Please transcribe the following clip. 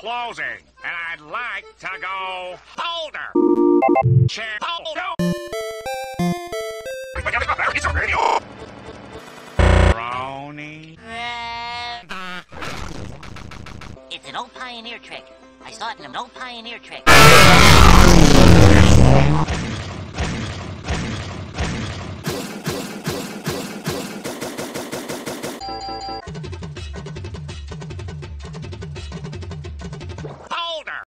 closing, and I'd like to go holder. Chair holder. Brony. It's an old pioneer trick. I saw it in an old pioneer trick. Ah!